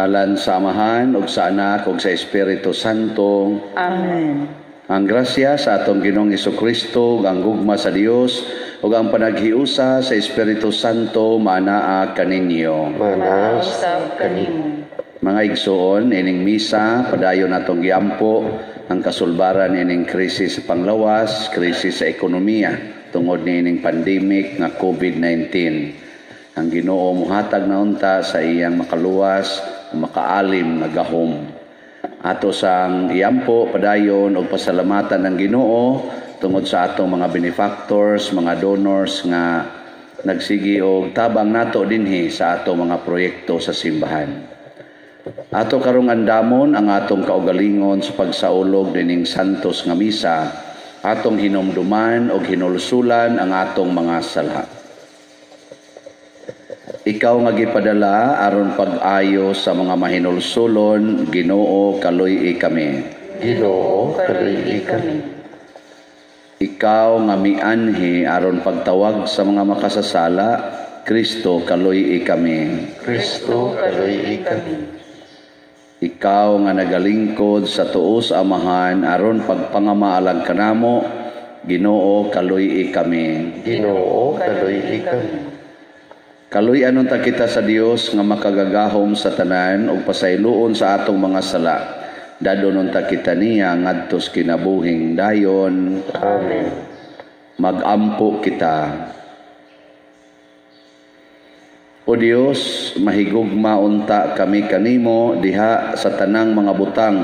Sa ngalan sa Amahan, ug sa Anak, ug sa Espiritu Santo. Amen. Ang grasya sa atong Ginoong Kristo, ang gugma sa Dios, ug ang panaghiusa sa Espiritu Santo manaa kaninyo. Mausap kanimo. Mga igsoon, ining misa, padayon natong giampo ang kasulbaran ining krisis sa panglawas, krisis sa ekonomiya tungod ni ining pandemic nga COVID-19. Ang Ginoo muhatag na unta sa iyang makaluwas, makaalim nga gahom. Ato sang iampo padayon og pasalamatan ng Ginoo tungod sa atong mga benefactors, mga donors nga nagsigi og tabang nato dinhi sa atong mga proyekto sa simbahan. Ato karong andamon ang atong kaugalingon sa pagsaulog dining santos nga misa, atong hinumduman og hinulsulan ang atong mga sala. Ikaw nga gipadala aron pag-ayo sa mga mahinulsulon, Ginoo kaluy kami. Ginoo, kaluyi kami. Ikaw nga mianhi aron pagtawag sa mga makasasala, Kristo kaluy kami. Kristo, kaluyi kami. Ikaw nga nagalingkod sa tuos amahan aron pagpangamaalag kanamo, Ginoo kaluy kami. Ginoo, kaluyi kami. Kaluy anon ta kita sa Dios nga makagagahom sa tanan ug pasayloon sa atong mga sala. Dadonon ta kita niya ngadtos kinabuhing dayon. Amen. Magampo kita. O Dios, mahigugma unta kami kanimo diha sa tanang mga butang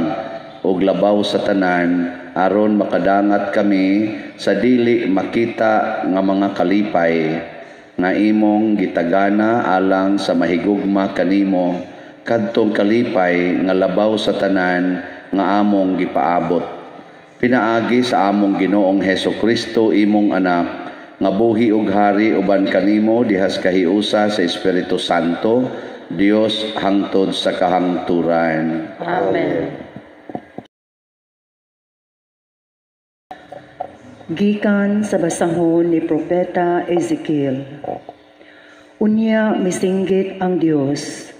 ug labaw sa tanan aron makadangat kami sa dili makita nga mga kalipay nga imong gitagana alang sa mahigugma kanimo kadtong kalipay nga labaw sa tanan nga among gipaabot pinaagi sa among Ginoong Heso Kristo imong anak nga buhi ug hari uban kanimo dihas kahiusa sa Espiritu Santo Dios hangtod sa kahangturan Amen. Gikan sa basahon ni Propeta Ezekiel. Unya misinggit ang Dios.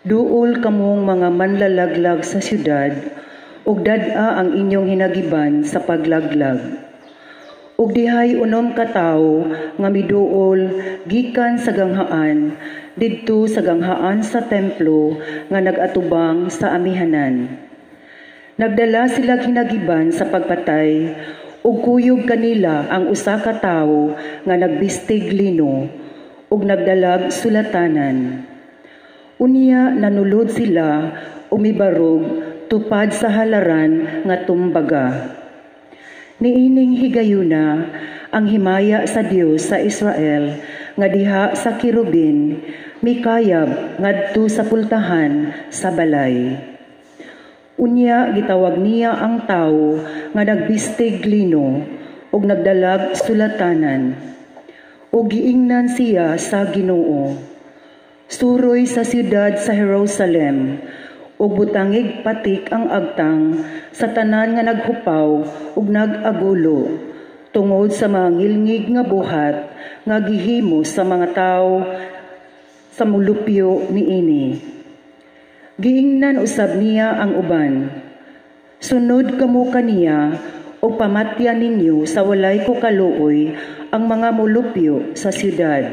Duol kamong mga manlalaglag sa syudad, ug dad-a ang inyong hinagiban sa paglaglag. Ug dihay unom ka tawo nga miduol gikan sa ganghaan didto sa ganghaan sa templo nga nagatubang sa amihanan. Nagdala sila hinagiban sa pagpatay ug kuyog kanila ang usa ka tawo nga nagbistig lino ug nagdalag sulatanan. Unya nanulod sila umibarog tupad sa halaran nga tumbaga. Niining higayuna ang himaya sa Dios sa Israel nga diha sa kirubin mikayab ngadto sa pultahan sa balay. Unya gitawag niya ang tawo nga nagbistig lino ug nagdalag sulatanan. Ug giingnan siya sa Ginoo. Suroy sa siyudad sa Jerusalem ug butangig patik ang agtang sa tanan nga naghupaw ug nagagulo tungod sa mga ngilngig nga buhat nga gihimo sa mga tawo sa mulupyo niini. Giingnan usab niya ang uban. Sunod kamo kaniya o pamatyan ninyo sa walay ko kaluoy ang mga mulupyo sa siyudad.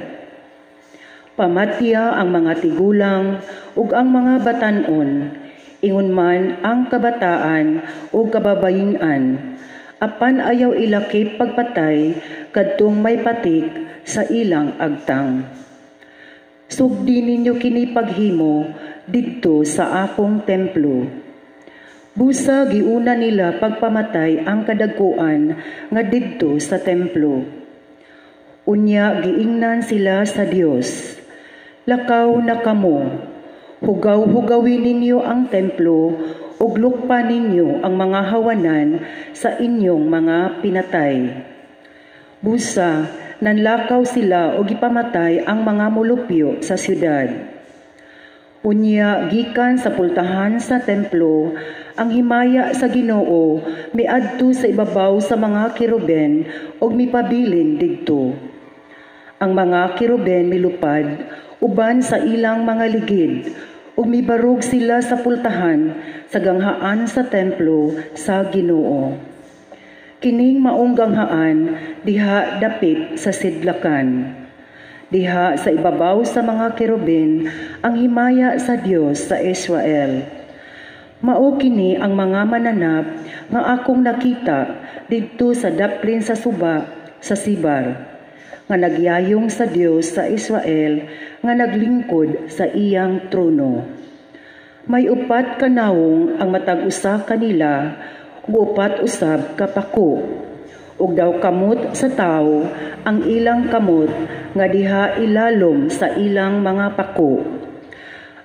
Pamatya ang mga tigulang ug ang mga batanon, ingon man ang kabataan o kababayinan, apan ayaw ilakip pagpatay kadtong may patik sa ilang agtang. Sugdi ninyo kini paghimo didto sa akong templo. Busa giuna nila pagpamatay ang kadagkuan nga didto sa templo. Unya giingnan sila sa Dios. Lakaw na kamo. Hugaw-hugawin ninyo ang templo ug lukpa ninyo ang mga hawanan sa inyong mga pinatay. Busa, nanlakaw sila o gipamatay ang mga mulupyo sa siyudad. Unya gikan sa pultahan sa templo ang himaya sa Ginoo miadto sa ibabaw sa mga kiruben ug mipabilin didto. Ang mga kiruben milupad uban sa ilang mga ligid ug mibarog sila sa pultahan sa ganghaan sa templo sa Ginoo. Kining maong ganghaan diha dapit sa sidlakan. Diha sa ibabaw sa mga kerubin ang himaya sa Dios sa Israel. Mao kini ang mga mananap nga akong nakita didto sa daplin sa suba sa Sibar nga nagyayong sa Dios sa Israel nga naglingkod sa iyang trono. May upat ka nawong ang matag usa kanila ug upat usab ka pako. Ug daw kamot sa tawo ang ilang kamot nga diha ilalom sa ilang mga pako.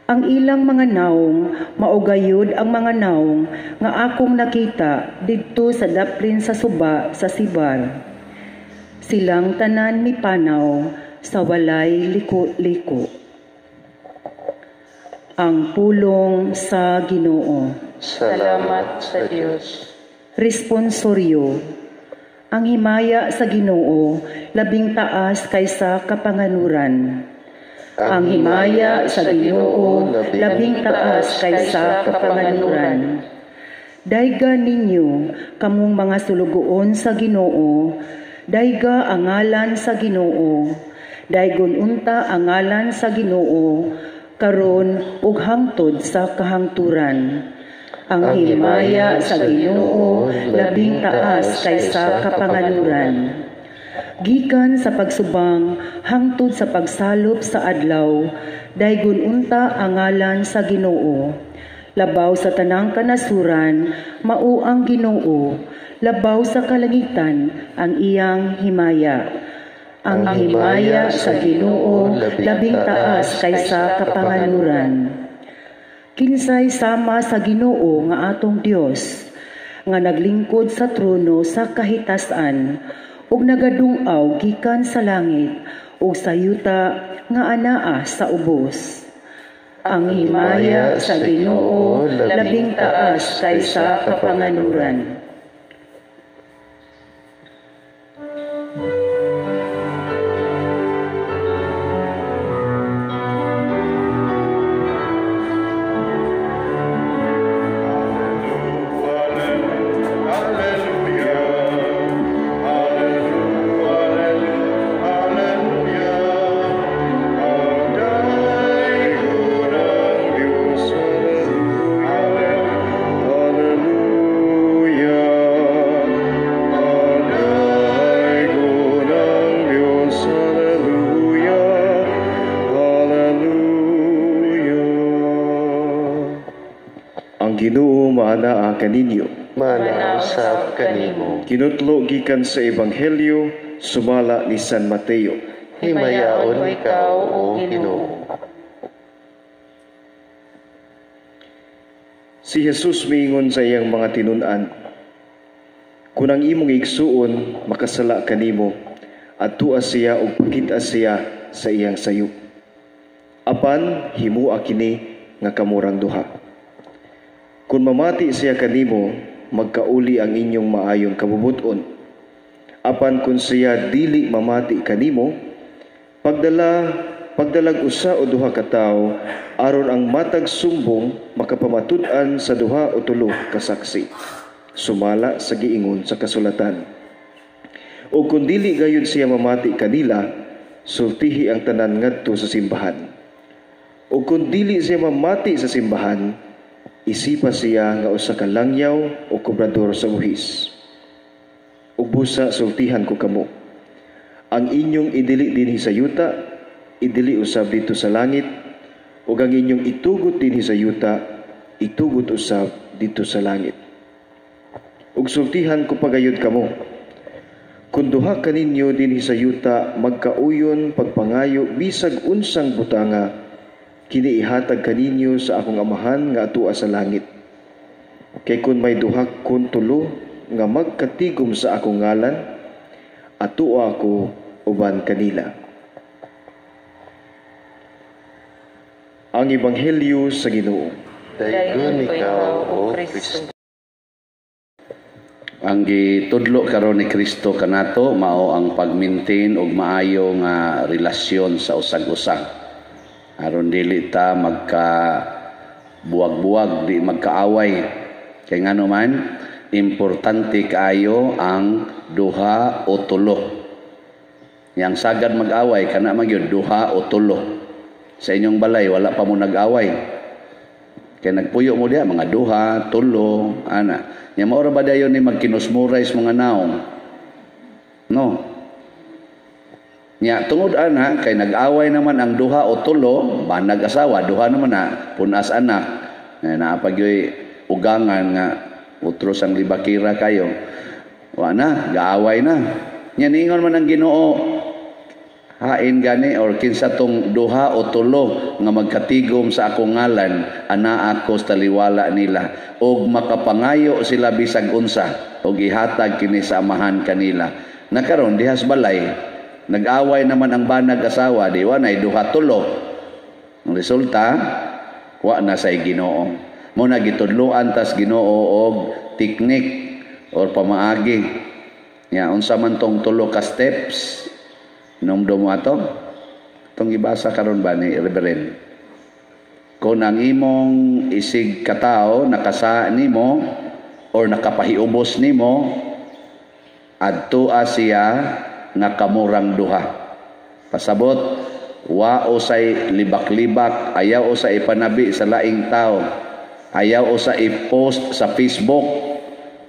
Ang ilang mga nawong maugayod ang mga nawong nga akong nakita didto sa daplin sa suba sa Sibar silang tanan mi panaw sa walay liko-liko. Ang pulong sa Ginoo. Salamat sa Diyos. Responsoryo. Ang himaya sa Ginoo labing taas kaysa kapanganuran. Ang himaya sa Ginoo labing taas kaysa kapanganuran. Dayga ninyo kamong mga sulugoon sa Ginoo Dayga ang ngalan sa Ginoo. Daygon unta ang ngalan sa Ginoo karon ug hangtod sa kahangturan. Ang himaya sa Ginoo labing taas kaysa kapanganuran. Gikan sa pagsubang hangtod sa pagsalop sa adlaw, daygon unta ang ngalan sa Ginoo. Labaw sa tanang kanasuran, mao ang Ginoo labaw sa kalangitan ang iyang himaya. Ang himaya sa Ginoo labing taas kaysa kapanganuran. Kinsay sama sa Ginoo nga atong Dios nga naglingkod sa trono sa kahitasan ug nagadungaw gikan sa langit ug sa yuta nga anaa sa ubos. Ang himaya sa Ginoo labing taas kaysa kapanganuran. Ginoo maanaa kaninyo. Manausap kanimo. Kinutlo gikan sa ebanghelyo sumala ni San Mateo. Himayaon ikaw, O Ginoo. Si Jesus miingon sa iyang mga tinunan, Kung ang imong igsuon, makasala kanimo, at tuas siya o pakita siya sa iyang sayo. Apan, himua kini nga kamurang duha. Kung mamati siya kanimo, magkauli ang inyong maayong kabubuton. Apan kung siya dili mamati kanimo, pagdala pagdalag usa o duha ka tawo aron ang matag sumbong makapamatud-an sa duha o tulo ka saksi. Sumala sa giingon sa kasulatan. O kung dili gayon siya mamati kanila, sultihi ang tanan ngadto sa simbahan. O kung dili siya mamati sa simbahan, isipa siya nga usa ka langyaw o kobrador sa buhis. Ug busa sultihan ko kamo. Ang inyong idili dinhi sa yuta, idili usab dito sa langit, ug ang inyong itugot dinhi sa yuta, itugot usab dito sa langit. Ug sultihan ko pagayod kamo. Kung duha kaninyo dinhi sa yuta magkauyon pagpangayo bisag unsang butanga, kini ihatag kaninyo sa akong amahan nga atua sa langit. Kay kun may duha kun tulo nga magkatigom sa akong ngalan, atua ako uban kanila. Ang Ebanghelyo sa Ginoo. Daygon ikaw, O Kristo. Ang gitudlo karon ni Kristo kanato mao ang pagmintin og maayo nga relasyon sa usag-usag. Aron dili ta magka buwag-buwag di magkaaway. Kay ngano man importante kaayo ang duha o tulo. Yang sagad mag-away kana magyud duha o tulo. Sa inyong balay wala pa mo nag-away. Kay nagpuyo mo diha mga duha tulo ana. Nya mao ra ba dayon ni magkinusmurais mga naong? No Nya tungod ana kay nag-away naman ang duha o tulo, ba nag-asawa, duha naman na punas anak. Na naapagyoy ugangan nga utros ang libakira kayo. Wa na, gaaway na. Nya ningon man ang Ginoo hain gani or kinsa tong duha o tulo nga magkatigom sa akong ngalan ana ako sa taliwala nila og makapangayo sila bisag unsa og ihatag kini sa amahan kanila nakaron dihas balay Nag-away naman ang banag asawa, di wa na duha tulo. Ang resulta, wa na say Ginoo. Mo na gitudloan tas Ginoo og teknik or pamaagi. Ya unsa man tong tulo ka steps nung mo ato? Tong ibasa karon ba ni Reverend? Kung ang imong isig katao nakasa nimo or nakapahiubos nimo adto siya nga kamurang duha. Pasabot, wa usay libak-libak, ayaw usay ipanabi sa laing tao, ayaw usay i-post sa Facebook.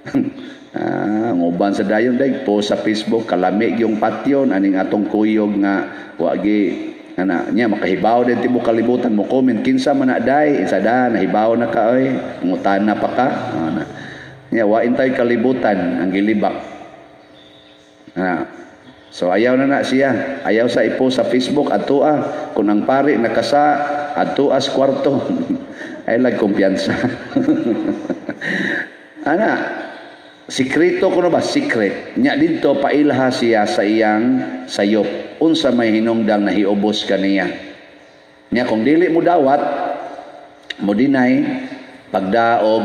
ah, nguban sa dayon day post sa Facebook kalami yung patyon aning atong kuyog nga wagi ana nya makahibaw din tibo kalibutan mo comment kinsa man na day isa da nahibaw na ka oy ngutana pa ka ana nya wa intay kalibutan ang gilibak ana So ayaw na na siya. Ayaw sa ipo sa Facebook at tua. Kung ang pari nakasa at tuas kwarto. Ay lag kumpiyansa. Ana, sikrito ko na ba? Secret. Nya dito pailha siya sa iyang sayop. Unsa may hinungdang nahiubos kaniya. Nya kung dili mo dawat, mo dinay pagdaog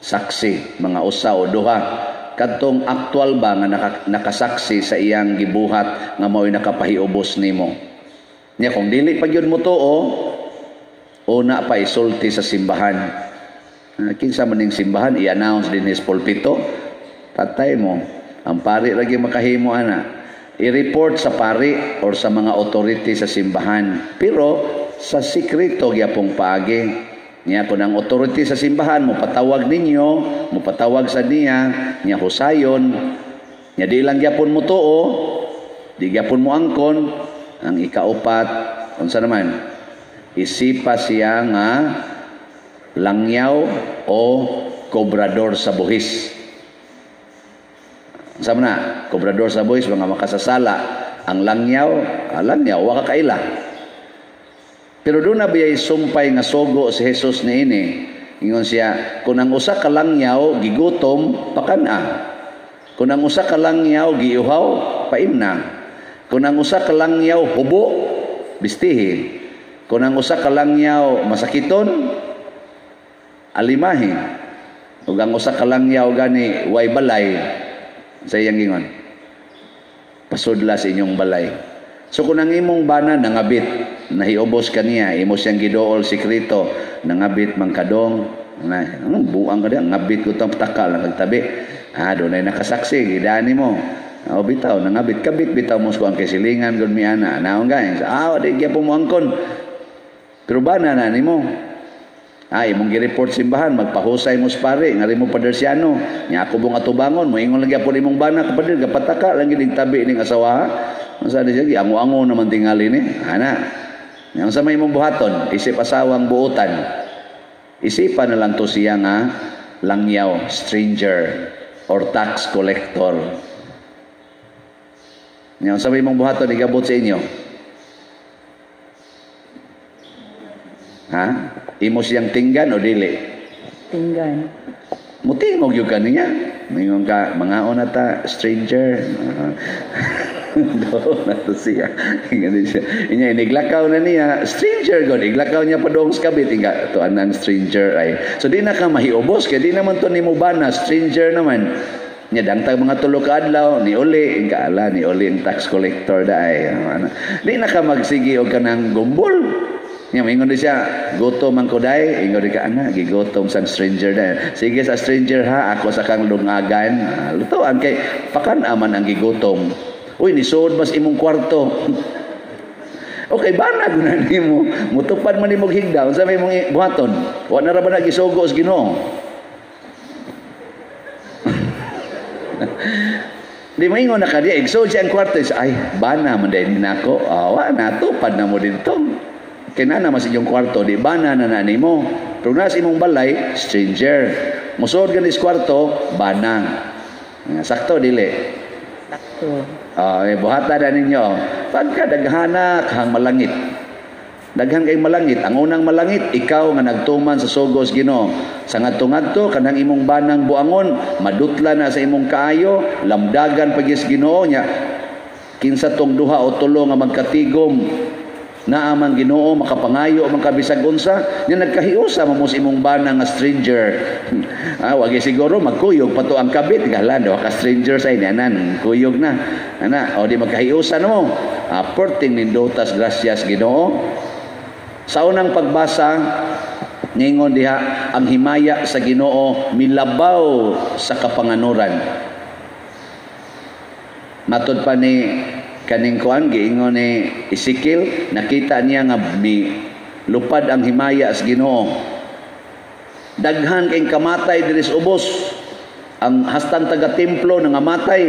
saksi mga usa o duha kadtong aktual ba nga nakasaksi sa iyang gibuhat nga mao'y nakapahiubos nimo? Nya kung dili pa gyud mo tuo una pa isulti sa simbahan. Uh, kinsa man ning simbahan i-announce din is pulpito patay mo ang pari lagi makahimo ana. I-report sa pari or sa mga authority sa simbahan. Pero sa sikreto gyapong paagi Niya kung ang authority sa simbahan mo patawag ninyo, mo patawag sa niya, niya husayon, niya di lang gyapon mo tuo, di gyapon mo angkon, ang ikaupat, unsa naman? Isipa siya nga langyaw o kobrador sa buhis. Sa na, kobrador sa buhis, mga makasasala. Ang langyaw, ah, langyaw, waka kaila. Pero doon na biyay sumpay nga sogo si Jesus ni ini. Ingon siya, kung ang usa ka langyaw gigutom, pakana. Kung ang usa ka langyaw giuhaw, paimna. Kung ang usa ka langyaw hubo, bistihi. Kung ang usa ka langyaw masakiton, alimahin. Ug ang usa ka langyaw gani way balay, sa iyang ingon. Pasudla sa inyong balay. So kung ang imong bana nangabit, nahiubos kaniya, imo siyang gidool sikrito, nangabit man kadong, na, ano, buang ka ngabit ko tang takal lang tabi. Ah, doon ay nakasaksi, gidani mo. O bitaw, nangabit kabit bitaw mo sa kay silingan gud mi ana. Naon guys, ah, di gyud mo angkon. Pero bana na nimo. Ah, imong gi-report simbahan, magpahusay mo sa pare, ngari mo padersiano. Nya ako bong atubangon, mo ingon lagi po imong bana kapader, kapataka lang gid tabi ning asawa. Masa di sige, ango-ango naman tingali ni. Ana. Yang sa may mong buhaton, isip asawang buutan. Isipan na lang to siya nga langyaw, stranger, or tax collector. Yang sa may mong buhaton, igabot sa inyo. Ha? Imo siyang tinggan o dili? Tinggan. Mutingog yung kaniya. Mayroon ka, mga ona ta, stranger. Doon na siya. Ganun siya. Inya, iniglakaw na niya. Stranger god. Iglakaw niya pa doon sa kabit. Inga, to anan stranger ay. So di na ka mahiubos. Kaya di naman to ni Mubana. Stranger naman. Nya dangtag mga tulo ka adlaw ni uli inga ala ni uli ang tax collector da ay ano, di na ka magsigi og kanang gumbol Nga mingon siya, gutom ang kuday, ingon ka ana, gigutom sang stranger na. Sige sa stranger ha, ako sa kang lungagan. Ah, Lutoan kay pakan aman ang gigutom. Uy, nisuod mas imong kwarto. okay, bana guna nimo. Mutupad man imong higda, unsa may imong buhaton? Wa na ra ba nagisugo sa Ginoo? Di maingon na ka di, exod siya ang kwarto. Ay, bana man din nako. Awa, natupad na mo dito. Kinana mas inyong kwarto, di bana na nani mo. Pero nasa imong balay, stranger. Musod ka sa kwarto, bana. Sakto, dili. Sakto. Oh, eh, buhata na ninyo. Pagka daghana kang malangit. Daghan kay malangit. Ang unang malangit, ikaw nga nagtuman sa sugos Ginoo. Sa ngadto-ngadto kanang imong banang buangon, madutla na sa imong kaayo, lamdagan pagis Ginoo nya. Kinsa tong duha o tulo nga magkatigom na amang Ginoo makapangayo man kabisag unsa nya nagkahiusa mo sa imong banang nga stranger. Ah wagi siguro magkuyog pato ang kabit. Galan do ka stranger sa inanan kuyog na. Ana o di magkahiusa mo. Ah nindotas gracias Ginoo. Sa unang pagbasa, ningon diha, ang himaya sa ginoo milabaw sa kapanganuran. Matod pa ni kaning kuan giingon ni Ezekiel, nakita niya nga mi lupad ang himaya sa Ginoo. Daghan kay kamatay diri sa ubos. Ang hastang taga templo nangamatay,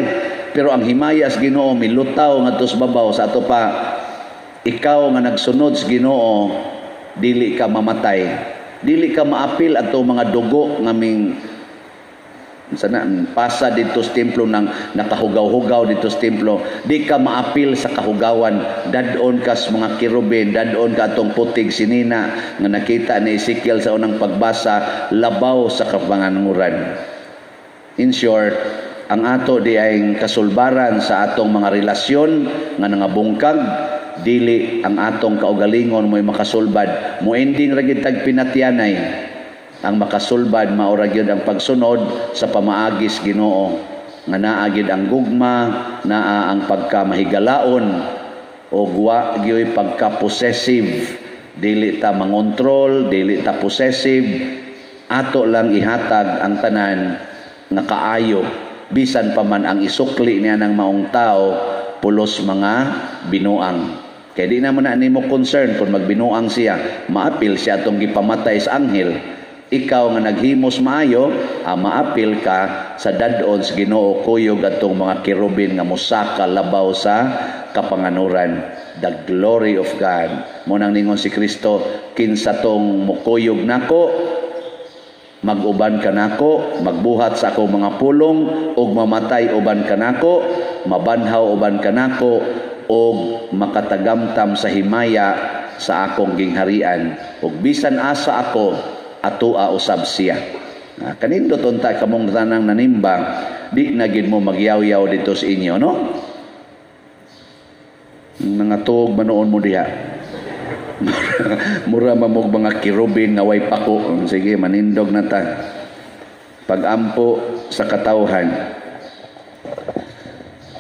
pero ang himaya sa Ginoo milutaw ngadto sa babaw sa ato pa ikaw nga nagsunod sa Ginoo dili ka mamatay dili ka maapil ato mga dugo nga ming sana pasa dito sa templo nang nakahugaw-hugaw dito sa templo. Di ka maapil sa kahugawan. Dadon ka sa mga kirubin. Dadon ka atong putig sinina nga nakita ni Ezekiel sa unang pagbasa labaw sa kapanganuran in short ang ato di ay kasulbaran sa atong mga relasyon nga nangabungkag. Dili ang atong kaugalingon mo'y makasulbad. Mo ending ra gid tag ang makasulbad mao ra gyud ang pagsunod sa pamaagis Ginoo. Nga naa ang gugma naa ang pagkamahigalaon o guwa gyud pagka possessive dili ta mangontrol dili ta possessive. Ato lang ihatag ang tanan nga kaayo. Bisan pa man ang isukli niya ng maong tao pulos mga binuang. Kaya di naman na nimo concern kung magbinuang siya. Maapil siya atong gipamatay sa anghel ikaw nga naghimos maayo ah, maapil ka sa dadon sa Ginoo. Kuyog atong mga kirubin nga musaka labaw sa kapanganuran. The glory of God. Mo nang ningon si Kristo kinsa tong mukuyog nako? Maguban ka nako, magbuhat sa akong mga pulong, ug mamatay uban ka nako, mabanhaw uban ka nako, ug makatagamtam sa himaya sa akong gingharian. Ug bisan asa ako, atua usab siya. Ah, kanindo tunta kamong tanang nanimbang, di na gid mo magyaw-yaw dito sa inyo, no? Mga tuog manoon mo diha. Mura mamog mga kirubin nga way pako. Sige, manindog na ta. Pagampo sa katawhan.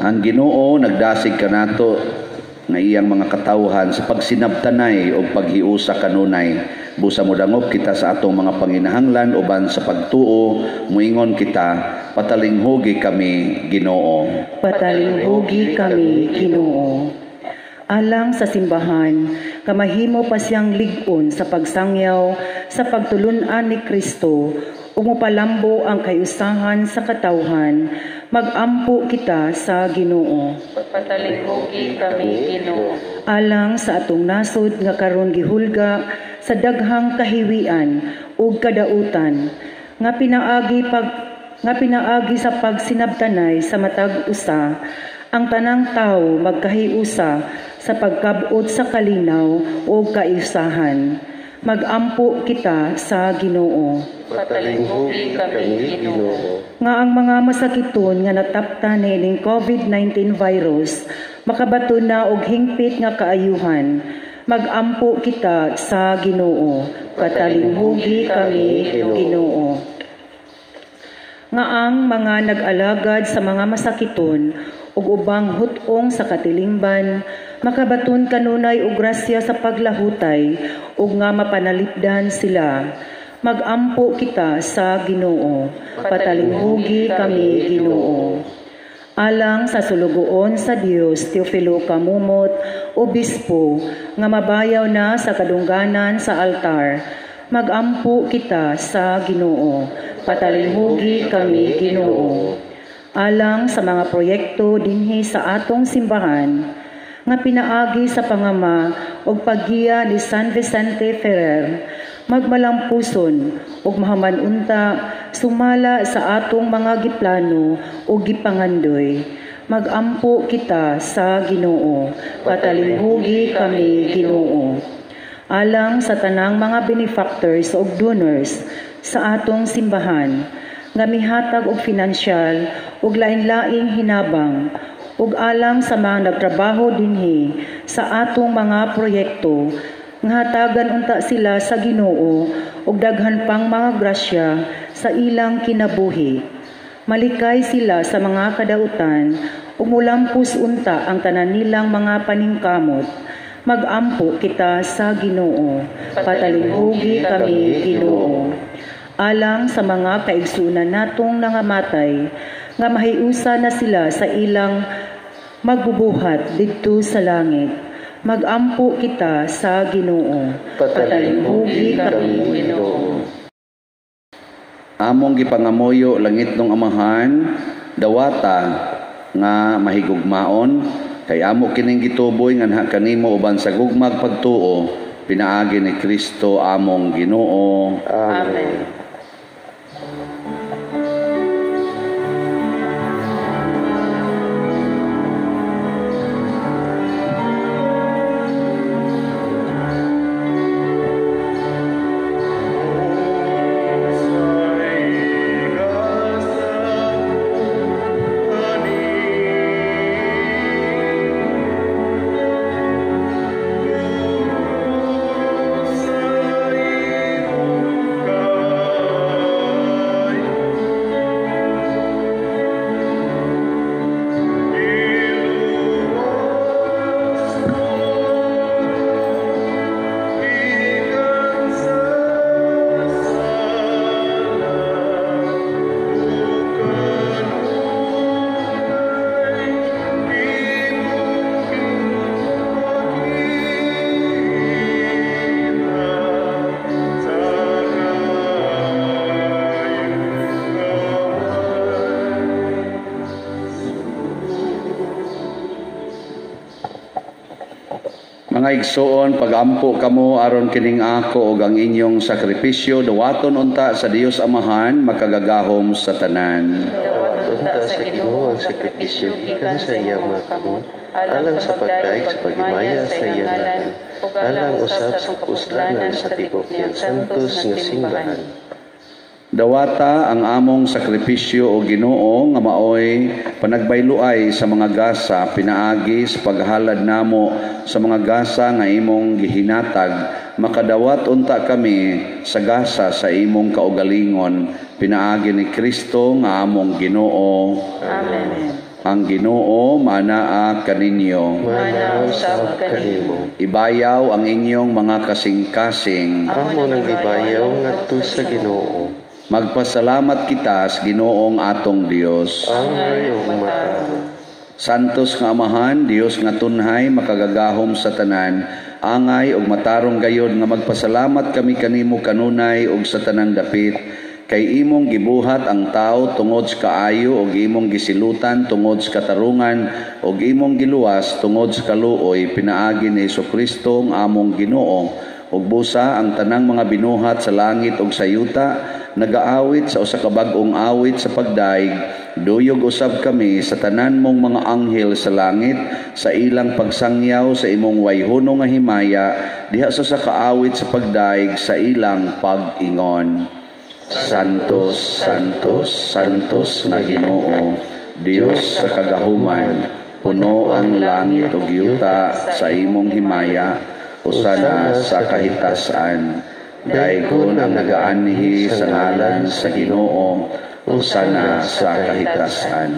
Ang Ginoo nagdasig kanato nga iyang mga katawhan sa pagsinabtanay o paghiusa kanunay busa mo dangop kita sa atong mga panginahanglan uban sa pagtuo muingon kita patalinghugi kami Ginoo. Patalinghugi kami, Ginoo. Alang sa simbahan, kamahimo pa siyang ligon sa pagsangyaw sa pagtulunan ni Kristo. Ug mopalambo ang kayusahan sa katawhan magampo kita sa Ginoo Patalinghugi kami, Ginoo. alang sa atong nasod nga karon gihulga sa daghang kahiwian ug kadautan nga pinaagi pag nga pinaagi sa pagsinabtanay sa matag usa ang tanang tawo magkahiusa sa pagkabot sa kalinaw ug kaisahan magampo kita sa Ginoo. Patalinghugi kami, Ginoo. nga ang mga masakiton nga natapta nining COVID-19 virus makabato na og hingpit nga kaayuhan. Magampo kita sa Ginoo. Patalinghugi kami Ginoo. Nga ang mga nag-alagad sa mga masakiton ug ubang hutong sa katilingban makabaton kanunay og grasya sa paglahutay ug nga mapanalipdan sila. Magampo kita sa Ginoo. Patalinghugi kami Ginoo. Alang sa sulugoon sa Dios Teofilo Kamumot obispo nga mabayaw na sa kadungganan sa altar magampo kita sa Ginoo. Patalinghugi kami Ginoo. Alang sa mga proyekto dinhi sa atong simbahan nga pinaagi sa pangama og paggiya ni San Vicente Ferrer magmalampuson ug mahamanunta sumala sa atong mga giplano ug gipangandoy. Magampo kita sa Ginoo patalinghugi kami Ginoo. Alang sa tanang mga benefactors ug donors sa atong simbahan nga mihatag og finansyal ug lain-laing hinabang ug alang sa mga nagtrabaho dinhi sa atong mga proyekto. Nga hatagan unta sila sa Ginoo ug daghan pang mga grasya sa ilang kinabuhi. Malikay sila sa mga kadautan ug mulampus unta ang tanan nilang mga paningkamot. Magampo kita sa Ginoo. Patalinghugi kami Ginoo. Alang sa mga kaigsunan natong nangamatay nga mahiusa na sila sa ilang magbubuhat didto sa langit. Magampo kita sa Ginoo. Patalinghugi kami Ginoo Among gipangamoyo langit ng amahan, dawata nga mahigugmaon, kay amo kining gituboy nga nha kanimo uban sa gugmag pagtuo, pinaagi ni Kristo among Ginoo. Amen. Mga igsoon, pagampo kamo aron kining ako ug ang inyong sakripisyo dawaton unta sa Dios Amahan makagagahom sa tanan. Tunta sa Ginoo ang sakripisyo gikan sa iyang mga alang sa pagdaig sa pagimaya sa iyang ngalan, alang usab sa puslanan sa tibok niyang santos nga simbahan. Dawata ang among sakripisyo o Ginoo nga maoy panagbayluay sa mga gasa pinaagi sa paghalad namo sa mga gasa nga imong gihinatag makadawat unta kami sa gasa sa imong kaugalingon pinaagi ni Kristo nga among Ginoo Amen. ang Ginoo manaa kaninyo Manaw sa kanimo. ibayaw ang inyong mga kasing-kasing Amo nang gibayaw ngadto sa Ginoo. Magpasalamat kita sa Ginoong atong Dios Angay. Santos nga amahan, Dios nga tunhay makagagahom sa tanan, angay ug matarong gayod nga magpasalamat kami kanimo kanunay ug sa tanang dapit. Kay imong gibuhat ang tao tungod sa kaayo ug imong gisilutan tungod sa katarungan ug imong giluwas tungod sa kaluoy pinaagi ni Kristo ang among Ginoo ug busa ang tanang mga binuhat sa langit ug sa yuta nagaawit sa usa ka bag-ong awit sa pagdaig duyog usab kami sa tanan mong mga anghel sa langit sa ilang pagsangyaw sa imong wayhuno nga himaya diha sa sa kaawit sa pagdaig sa ilang pag-ingon. Santos Santos Santos nga Ginoo Dios sa kagahuman puno ang langit ug yuta sa imong himaya. Usana sa kahitasan Daigon ang nagaanhi sa ngalan sa Ginoo usana sa kahitasan.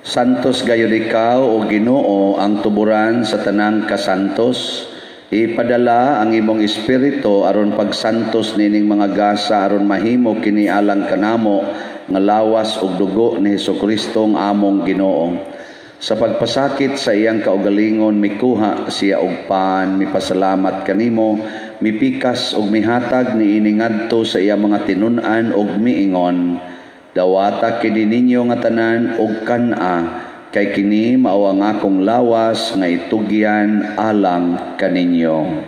Santos gayud ikaw o Ginoo ang tuburan sa tanang kasantos. Ipadala ang imong espiritu aron pagsantos nining mga gasa aron mahimo kini alang kanamo nga lawas ug dugo ni Hesus ang among Ginoo. Sa pagpasakit sa iyang kaugalingon mikuha siya og pan mipasalamat kanimo mipikas og mihatag ni iningadto sa iyang mga tinun-an og miingon dawata kini ninyo nga tanan og kana kay kini mao ang akong lawas nga itugyan alang kaninyo.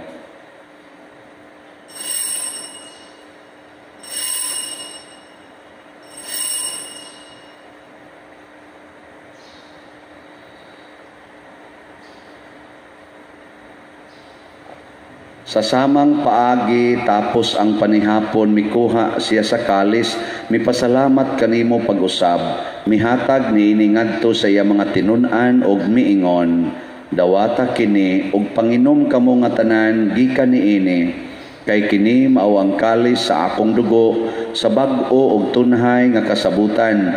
Sa samang paagi tapos ang panihapon mikuha siya sa kalis. Mipasalamat kanimo pag-usab. Mihatag ni iningadto sa iya mga tinun-an og miingon. Dawata kini og panginom kamo nga tanan gikan niini kay kini mao ang kalis sa akong dugo sa bag-o og tunhay nga kasabutan.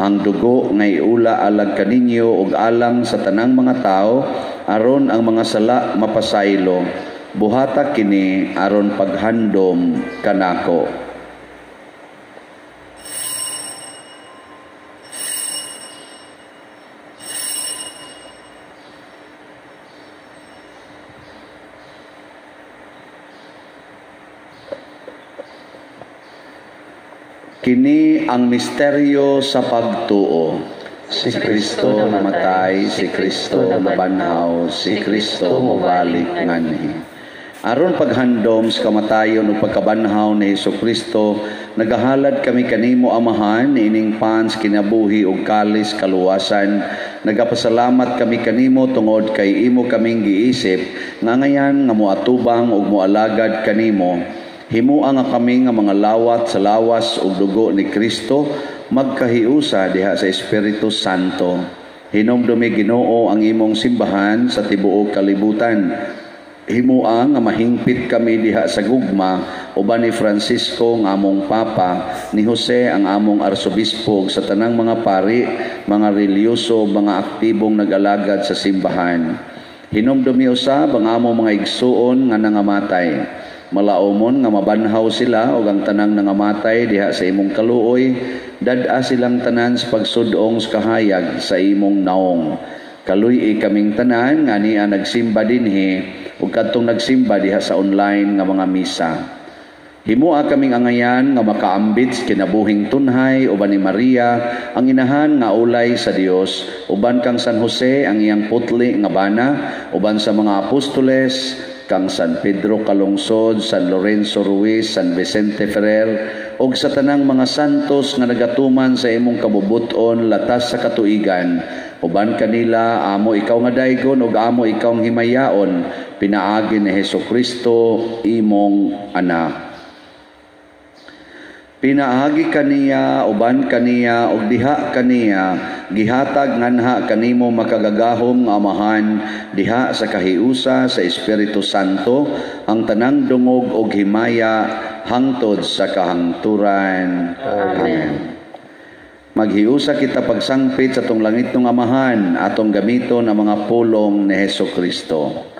Ang dugo nga iula alag kaninyo og alang sa tanang mga tao aron ang mga sala mapasaylo buhata kini aron paghandom kanako Kini ang misteryo sa pagtuo. Si Kristo namatay, si Kristo nabanhaw, si Kristo mubalik nganhi. Aron paghandom sa kamatayon ug pagkabanhaw ni Hesus Kristo, nagahalad kami kanimo amahan ining pans kinabuhi ug kalis kaluwasan. Nagapasalamat kami kanimo tungod kay imo kaming giisip nga ngayan nga moatubang ug moalagad kanimo. Himua nga kami nga mga lawat sa lawas ug dugo ni Kristo magkahiusa diha sa Espiritu Santo. Hinomdumi Ginoo ang imong simbahan sa tibuok kalibutan himuang nga mahingpit kami diha sa gugma uban ni Francisco nga among papa ni Jose ang among arsobispo sa tanang mga pari mga relyoso mga aktibong nag-alagad sa simbahan. Hinomdumi usab ang among mga igsuon nga nangamatay. Malaumon nga mabanhaw sila ug ang tanang nangamatay diha sa imong kaluoy. Dad-a silang tanan sa pagsudong sa kahayag sa imong naong. Kaluy kaming tanan nga niya nagsimba dinhi ug kadtong nagsimba diha sa online nga mga misa. Himua kaming angayan nga makaambit kinabuhing tunhay uban ni Maria ang inahan nga ulay sa Dios uban kang San Jose ang iyang putli nga bana uban sa mga apostoles kang San Pedro Kalungsod, San Lorenzo Ruiz, San Vicente Ferrer ug sa tanang mga santos nga nagatuman sa imong kabubuton latas sa katuigan uban kanila amo ikaw nga daygon ug amo ikaw nga himayaon pinaagi ni Heso Kristo imong anak. Pinaagi kaniya, uban kaniya, ug diha kaniya, gihatag nganha kanimo makagagahom nga amahan diha sa kahiusa sa Espiritu Santo ang tanang dungog ug himaya hangtod sa kahangturan. Amen. Amen. Maghiusa kita pagsangpit sa tong langit ng amahan atong gamiton ang mga pulong ni Heso Kristo.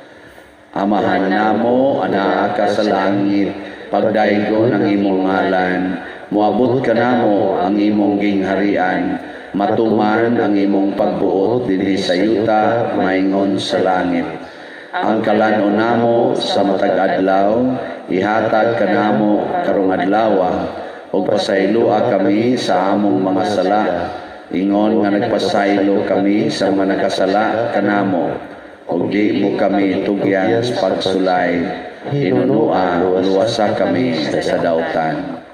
Amahan namo ana ka sa langit, pagdaygon ang imong ngalan, muabot ka namo ang imong gingharian, matuman ang imong pagbuot dinhi sa yuta maingon sa langit. Ang kalanon namo sa matag adlaw, ihatag ka namo karong adlaw, ug pasaylua kami sa among mga sala. Ingon nga nagpasaylo kami sa mga nakasala kanamo ug di mo kami tugyan sa pagsulay. Hinunua luwasa kami sa dautan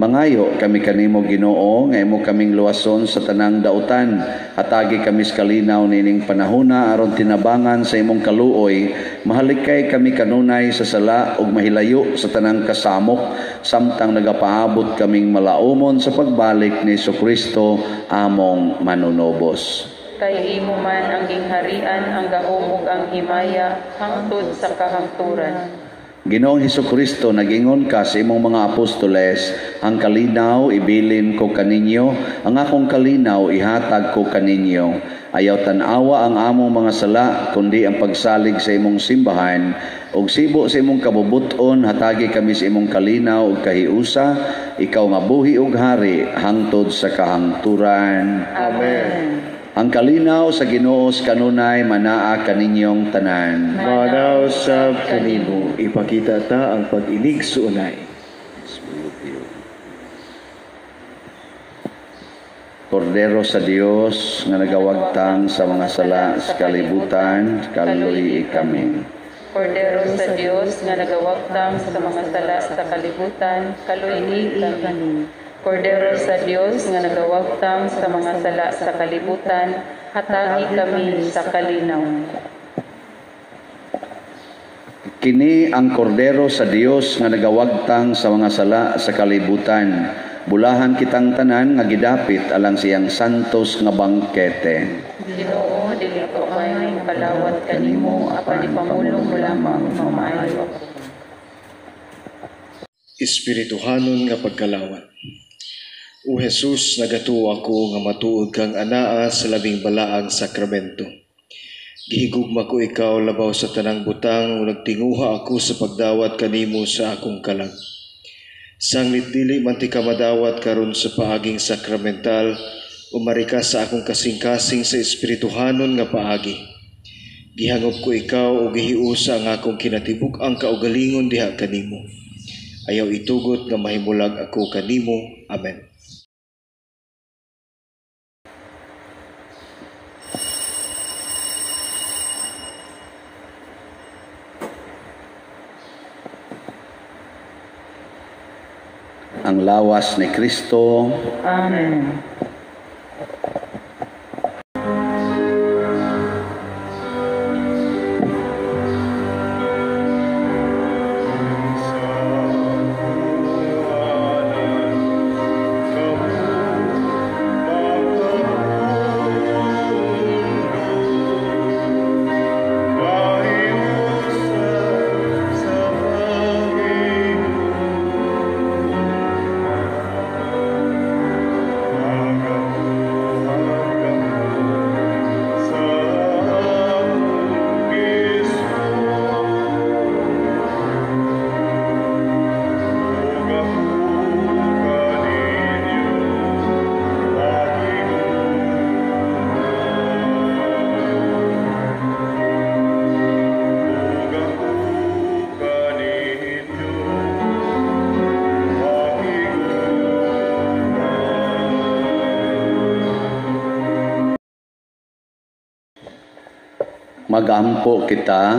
Mangayo kami kanimo Ginoo nga imo kaming luwason sa tanang dautan. Hatagi kami sa kalinaw nining panahona aron tinabangan sa imong kaluoy. Mahalikay kami kanunay sa sala ug mahilayo sa tanang kasamok. Samtang nagapaabot kaming malaumon sa pagbalik ni Kristo among manunobos kay imo man ang gingharian, ang gahom ug ang himaya hangtod sa kahangturan. Ginoong Hesus Kristo, nagingon ka sa imong mga apostoles, ang kalinaw ibilin ko kaninyo, ang akong kalinaw ihatag ko kaninyo. Ayaw tanawa ang among mga sala, kundi ang pagsalig sa imong simbahan, ug sibo sa imong kabubuton, hatagi kami sa imong kalinaw ug kahiusa, ikaw nga buhi ug hari, hangtod sa kahangturan. Amen. Ang kalinaw sa Ginoo sa kanunay manaa kaninyong tanan. Manaw sab kanimo, ipakita ta ang pag-inig sa unay. Kordero sa Dios nga nagawagtang sa mga sala sa kalibutan, kaluhi kami. Kordero sa Dios nga nagawagtang sa mga sala sa kalibutan, kaluhi kami. Kordero sa Dios nga nagawagtang sa mga sala sa kalibutan, hatagi kami sa kalinaw. Kini ang kordero sa Dios nga nagawagtang sa mga sala sa kalibutan. Bulahan kitang tanan nga gidapit alang siyang santos nga bangkete. Ginoo, dili ko may palawat kanimo, apan ipamulong mo lamang mga maayo. Espirituhanon nga pagkalawat. O Jesus, nagatuo ako nga matuod kang anaa sa labing balaang sakramento. Gihigugma ko ikaw labaw sa tanang butang o nagtinguha ako sa pagdawat kanimo sa akong kalag. Sanglit dili man ti ka madawat karon sa paaging sakramental umari ka sa akong kasing-kasing sa espirituhanon nga paagi. Gihangop ko ikaw o gihiusa ang akong kinatibuk ang kaugalingon diha kanimo. Ayaw itugot nga mahimulag ako kanimo. Amen. Ang lawas ni Kristo, Amen. Magampo kita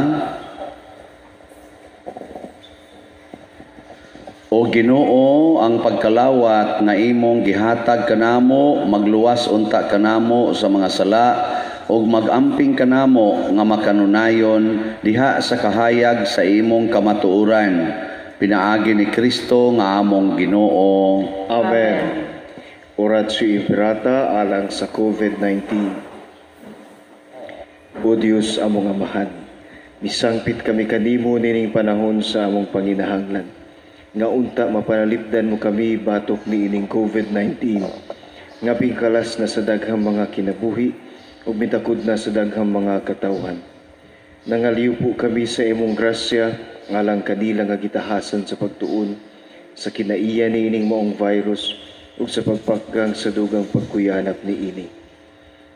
O Ginoo ang pagkalawat nga imong gihatag kanamo magluwas unta kanamo sa mga sala ug magamping kanamo nga makanunayon diha sa kahayag sa imong kamatuoran pinaagi ni Kristo nga among Ginoo Amen. Oratio Imperata alang sa COVID-19. O Diyos among amahan, misangpit kami kanimo nining panahon sa among panginahanglan. Nga unta mapanalipdan mo kami batok ni ining COVID-19. Nga pingkalas na sa daghang mga kinabuhi ug mitakod na sa daghang mga katawhan. Nangaliw po kami sa imong grasya ngalang kanila nga gitahasan sa pagtuon sa kinaiya ni ining maong virus ug sa pagpakgang sa dugang pagkuyanap ni ini.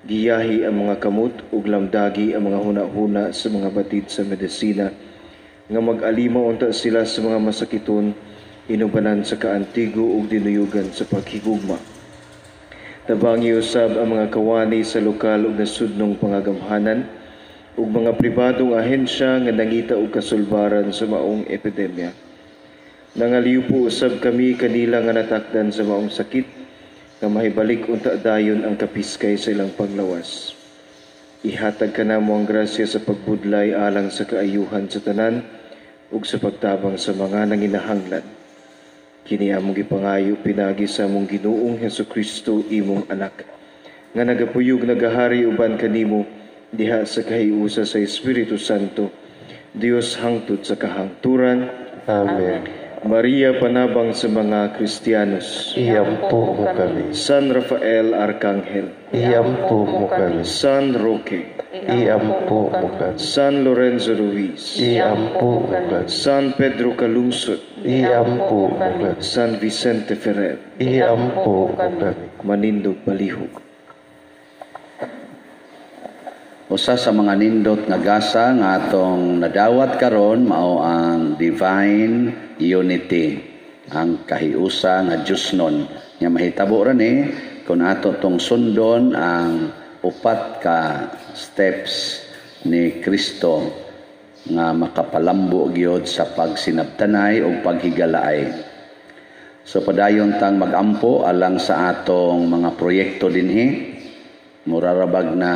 Giyahi ang mga kamot ug lamdagi ang mga huna-huna sa mga batid sa medisina nga mag-alimaw unta sila sa mga masakiton inubanan sa kaantigo ug dinuyugan sa paghigugma. Tabangi usab ang mga kawani sa lokal ug nasudnong pangagamhanan ug mga pribadong ahensya nga nangita og kasulbaran sa maong epidemya. Nangaliw po usab kami kanila nga natakdan sa maong sakit nga mahibalik unta dayon ang kapiskay sa ilang panglawas. Ihatag ka na mo ang grasya sa pagbudlay alang sa kaayuhan sa tanan ug sa pagtabang sa mga nanginahanglan. Kini among gipangayo pinagi sa among Ginoong Heso Kristo imong anak nga nagapuyog nagahari uban kanimo diha sa kahiusa sa Espiritu Santo Diyos hangtod sa kahangturan, Amen. Maria panabang sa mga Kristiyanos, Iyampo mo kami. San Rafael Arcangel, Iyampo mo kami. San Roque, Iyampo mo kami. San Lorenzo Ruiz, Iyampo mo kami. San Pedro Calungsod, Iyampo mo kami. San Vicente Ferrer, Iyampo mo kami. Manindog Balihog. Usa sa mga nindot nga gasa nga atong nadawat karon mao ang divine unity. Ang kahiusa nga Diosnon nga mahitabo ra ni kung ato tong sundon ang upat ka steps ni Kristo nga makapalambo gyud sa pagsinabtanay o paghigalaay. So padayon tang magampo alang sa atong mga proyekto dinhi murarabag na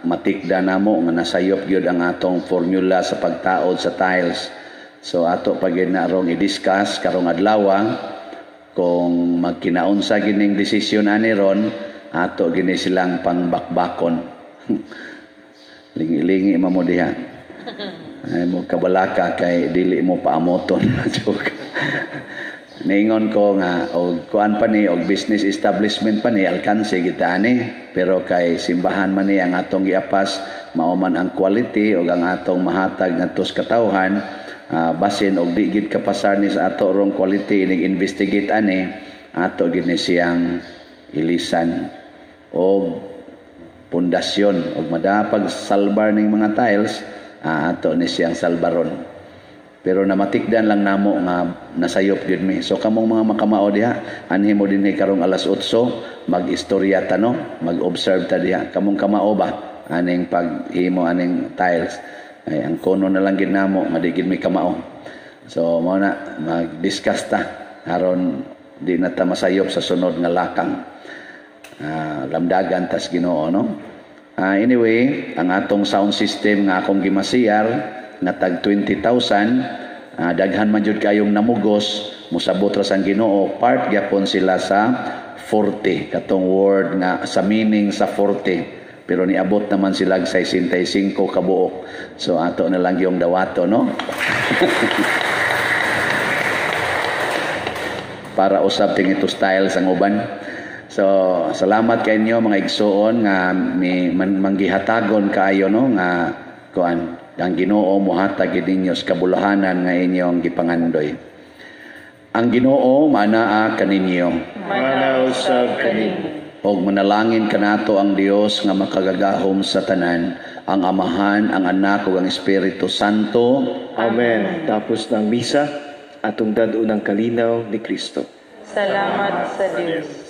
matikda namo nga nasayop gyud ang atong formula sa pagtaod sa tiles. So ato pag na rong i-discuss karong adlaw kung magkinaunsa gining desisyon ani ron ato gini silang pangbakbakon. Lingi-lingi mamo diha. Ay mo kabalaka kay dili mo paamoton. Joke. Ningon ko nga og kuan pa ni og business establishment pa ni alkanse kita ni pero kay simbahan man ni ang atong giapas mao man ang quality og ang atong mahatag ngadto sa katawhan ah, basin og di gid kapasar ni sa ato rong quality ning investigate ani ato gid ni siyang ilisan og pundasyon og madapag salbar ning mga tiles ah, ato ni siyang salbaron pero namatikdan lang namo nga nasayop gyud mi. So kamong mga makamao diha, anhi mo dinhi karong alas 8 mag-istorya ta no, mag-observe ta diha. Kamong kamao ba aning paghimo aning tiles. Ay ang kono na lang gid namo nga di gid mi kamao. So mao na mag-discuss ta aron di na ta masayop sa sunod nga lakang. Ah, lamdagan tas Ginoo no. Ah, anyway, ang atong sound system nga akong gimasiyar na tag 20,000 ah, daghan man jud kayong namugos musabot ra sang Ginoo part gyapon sila sa 40 katong word nga sa meaning sa 40 pero niabot naman sila sa 65 kabuok. So ato na lang yung dawato no? Para usab ting ito style sang uban. So, salamat kay inyo mga igsoon nga mi man, manggihatagon kaayo no? Nga kuan ang Ginoo mohatag gid ninyo sa kabulahanan nga inyong gipangandoy. Ang Ginoo manaa kaninyo Manaw sa kanin. og manalangin kanato ang Dios nga makagagahom sa tanan, ang Amahan, ang Anak ug ang Espiritu Santo. Amen. Tapos ng misa, atong dado ng kalinaw ni Kristo. Salamat sa Diyos.